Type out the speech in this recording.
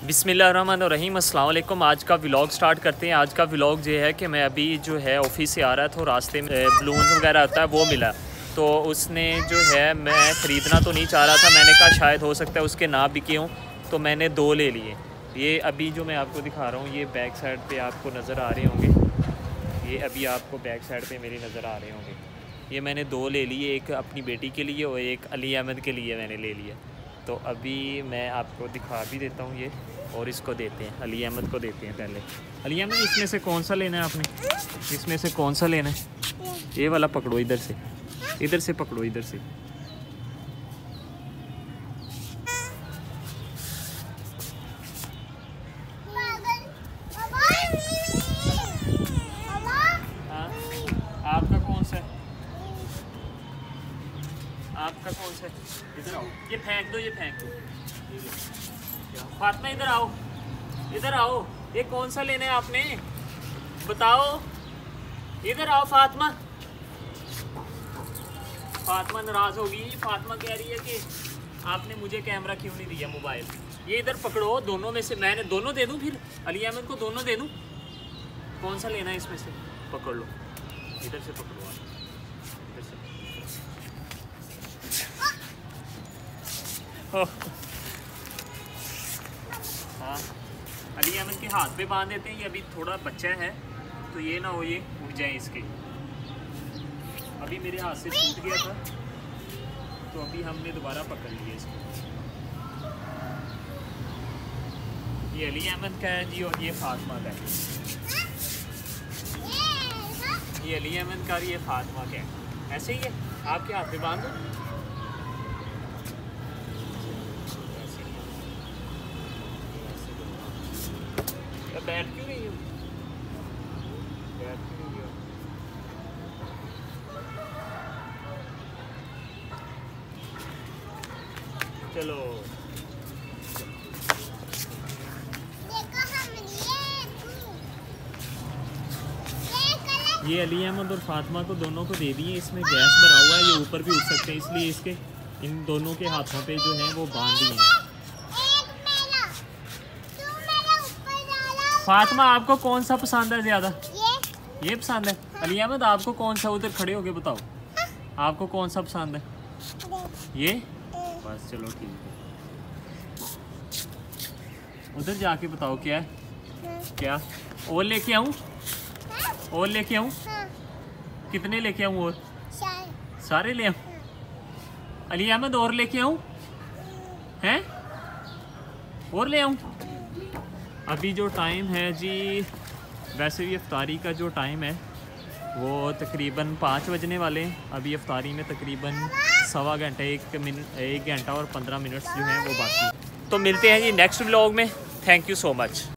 बिसमीम अल्लाम आज का व्लॉग स्टार्ट करते हैं। आज का व्लॉग ये है कि मैं अभी जो है ऑफ़िस से आ रहा था रास्ते में बलून्स वगैरह आता है, वो मिला। तो उसने जो है, मैं ख़रीदना तो नहीं चाह रहा था। मैंने कहा शायद हो सकता है उसके ना बिके हों। तो मैंने दो ले लिए। ये अभी जो मैं आपको दिखा रहा हूँ, ये बैक साइड पे आपको नज़र आ रहे होंगे। ये अभी आपको बैक साइड पे मेरी नज़र आ रहे होंगे। ये मैंने दो ले लिए, एक अपनी बेटी के लिए और एक अली अहमद के लिए मैंने ले लिया तो अभी मैं आपको दिखा भी देता हूँ ये, और इसको देते हैं। अली अहमद को देते हैं पहले। अली अहमद, इसमें से कौन सा लेना है आपने? इसमें से कौन सा लेना है? ये वाला पकड़ो इधर से। इधर से पकड़ो, इधर से। कौन सा ये फेंक दो, ये फेंक दो। फातमा, इधर आओ इधर आओ। ये कौन सा लेना है आपने? बताओ। इधर आओ, फातमा। फातमा नाराज़ होगी फातमा कह रही है कि आपने मुझे कैमरा क्यों नहीं दिया मोबाइल ये इधर पकड़ो, दोनों में से मैंने दोनों दे दूँ फिर? अली अहमद को दोनों दे दूँ? कौन सा लेना है इसमें से? पकड़ लो। इधर से पकड़ो आप। इधर से। हाँ। अली अहमद के हाथ पे बाँध देते हैं, ये अभी थोड़ा बच्चा है तो ये ना हो, ये उठ जाए इसके। अभी मेरे हाथ से छूट गया था तो अभी हमने दोबारा पकड़ लिया इसको। ये अली अहमद का है जी, और ये फातिमा का है। ये अली अहमद का और ये फातिमा का है। ऐसे ही है, आपके हाथ पे बाँध। तो क्यों रही हो? बैठ क्यों रही हो? चलो। ये अली अहमद और फातिमा को दोनों को दे दिए इसमें गैस भरा हुआ है ये ऊपर भी उठ सकते हैं इसलिए इसके इन दोनों के हाथों पे जो है वो बाँध दिए हैं। फातिमा आपको कौन सा पसंद है ज़्यादा? ये। पसंद है? अली अहमद आपको कौन सा उधर खड़े होके बताओ? आपको कौन सा पसंद है? ये। बस चलो ठीक है। उधर जाके बताओ क्या है? क्या? और लेके आऊँ? और लेके आऊँ? कितने लेके आऊँ और? सारे। ले आऊँ? अली अहमद और लेके आऊँ? हैं? और ले आऊँ? अभी जो टाइम है जी, वैसे भी अफ्तारी का जो टाइम है, वो तकरीबन पाँच बजने वाले हैं। अभी अफ्तारी में तकरीबन सवा घंटे, एक मिनट एक घंटा और पंद्रह मिनट्स जो हैं वो बाकी तो मिलते हैं जी नेक्स्ट ब्लॉग में। Thank you so much